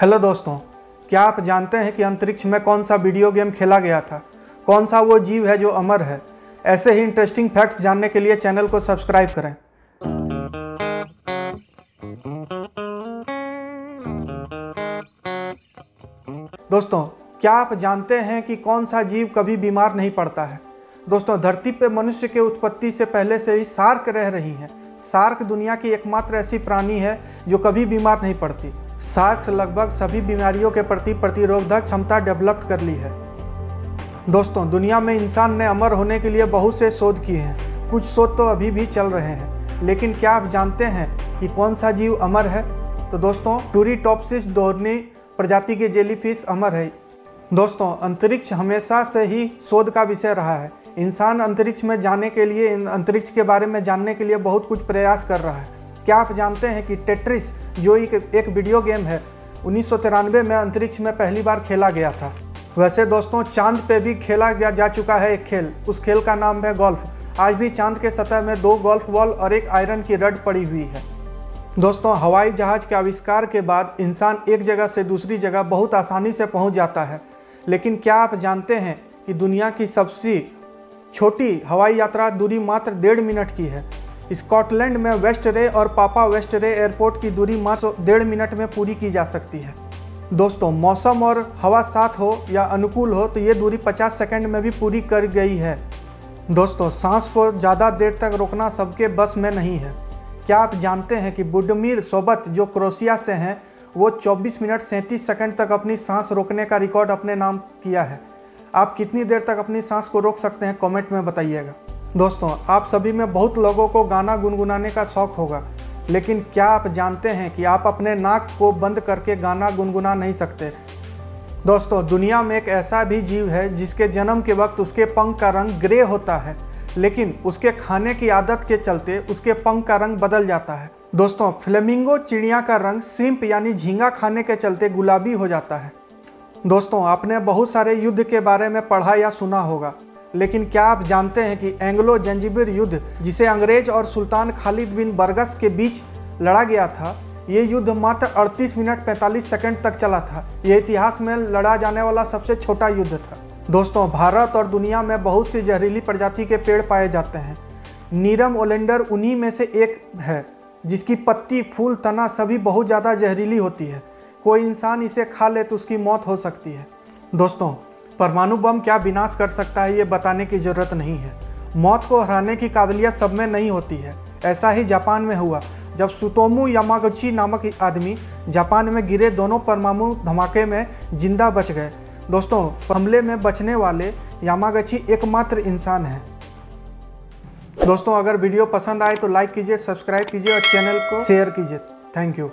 Hello दोस्तों, क्या आप जानते हैं कि अंतरिक्ष में कौन सा वीडियो गेम खेला गया था? कौन सा वो जीव है जो अमर है? ऐसे ही इंटरेस्टिंग फैक्ट्स जानने के लिए चैनल को सब्सक्राइब करें। दोस्तों, क्या आप जानते हैं कि कौन सा जीव कभी बीमार नहीं पड़ता है? दोस्तों, धरती पे मनुष्य के उत्पत्ति से पहले से ही सार्क रह रही हैं। सार्क दुनिया की एकमात्र ऐसी प्राणी है जो कभी बीमार नहीं पड़ती। सार्क लगभग सभी बीमारियों के प्रति प्रतिरोधक क्षमता डेवलप कर ली है। दोस्तों, दुनिया में इंसान ने अमर होने के लिए बहुत से शोध किए हैं। कुछ शोध तो अभी भी चल रहे हैं, लेकिन क्या आप जानते हैं कि कौन सा जीव अमर है? तो दोस्तों, टूरीटॉप्सिस दोहरनी प्रजाति के जेलीफिश अमर है। दोस्तों, अंतरिक्ष हमेशा से ही शोध का विषय रहा है। इंसान अंतरिक्ष में जाने के लिए, अंतरिक्ष के बारे में जानने के लिए बहुत कुछ प्रयास कर रहा है। क्या आप जानते हैं कि टेट्रिस जो एक, एक वीडियो गेम है उन्नीस में अंतरिक्ष में पहली बार खेला गया था। वैसे दोस्तों चाँद पे भी खेला गया जा चुका है एक खेल। उस खेल का नाम है गोल्फ आज भी चाँद के सतह में दो गोल्फ बॉल और एक आयरन की रड पड़ी हुई है। दोस्तों हवाई जहाज़ के आविष्कार के बाद इंसान एक जगह से दूसरी जगह बहुत आसानी से पहुँच जाता है। लेकिन क्या आप जानते हैं कि दुनिया की सबसे छोटी हवाई यात्रा दूरी मात्र डेढ़ मिनट की है? स्कॉटलैंड में वेस्ट रे और पापा वेस्ट रे एयरपोर्ट की दूरी मात्र डेढ़ मिनट में पूरी की जा सकती है। दोस्तों, मौसम और हवा साथ हो या अनुकूल हो तो ये दूरी 50 सेकंड में भी पूरी कर गई है। दोस्तों, सांस को ज़्यादा देर तक रोकना सबके बस में नहीं है। क्या आप जानते हैं कि बुडमीर सोबत जो क्रोशिया से हैं, वो 24 मिनट सैंतीस सेकंड तक अपनी सांस रोकने का रिकॉर्ड अपने नाम किया है? आप कितनी देर तक अपनी सांस को रोक सकते हैं, कमेंट में बताइएगा। दोस्तों, आप सभी में बहुत लोगों को गाना गुनगुनाने का शौक होगा, लेकिन क्या आप जानते हैं कि आप अपने नाक को बंद करके गाना गुनगुना नहीं सकते? दोस्तों, दुनिया में एक ऐसा भी जीव है जिसके जन्म के वक्त उसके पंख का रंग ग्रे होता है, लेकिन उसके खाने की आदत के चलते उसके पंख का रंग बदल जाता है। दोस्तों, फ्लेमिंगो चिड़िया का रंग सिम्प यानी झींगा खाने के चलते गुलाबी हो जाता है। दोस्तों, आपने बहुत सारे युद्ध के बारे में पढ़ा या सुना होगा। लेकिन क्या आप जानते हैं कि एंग्लो जंजीबिर युद्ध, जिसे अंग्रेज़ और सुल्तान खालिद बिन बरगस के बीच लड़ा गया था, ये युद्ध मात्र 38 मिनट 45 सेकंड तक चला था। यह इतिहास में लड़ा जाने वाला सबसे छोटा युद्ध था। दोस्तों, भारत और दुनिया में बहुत सी जहरीली प्रजाति के पेड़ पाए जाते हैं। नीरम ओलेंडर उन्हीं में से एक है, जिसकी पत्ती, फूल, तना सभी बहुत ज़्यादा जहरीली होती है। कोई इंसान इसे खा ले तो उसकी मौत हो सकती है। दोस्तों परमाणु बम क्या विनाश कर सकता है, ये बताने की ज़रूरत नहीं है। मौत को हराने की काबिलियत सब में नहीं होती है। ऐसा ही जापान में हुआ। जब सुतोमू यामागुची नामक आदमी जापान में गिरे, दोनों परमाणु धमाके में ज़िंदा बच गए। दोस्तों, हमले में बचने वाले यामागची एकमात्र इंसान है। दोस्तों, अगर वीडियो पसंद आए तो लाइक कीजिए, सब्सक्राइब कीजिए और चैनल को शेयर कीजिए। Thank you.